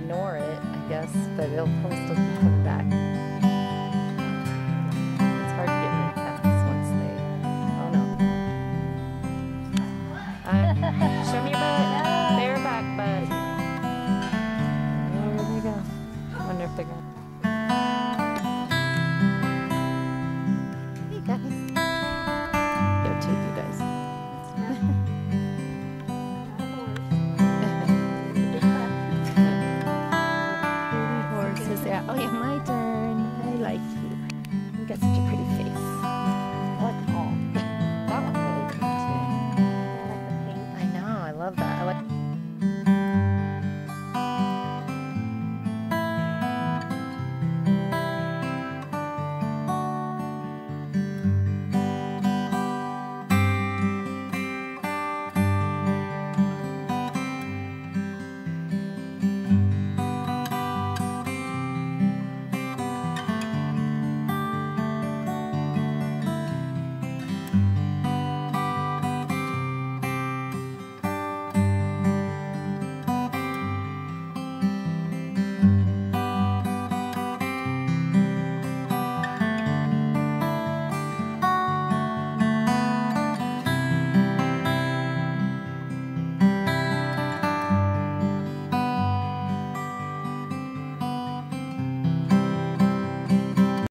ignore it, I guess, but it'll probably still come back. It's hard to get rid of cats once they. Oh no. Uh, show me your butt. Bare back butt. Oh, there they go. I wonder if they're going Oh yeah, my turn. I like you. You got such a pretty face.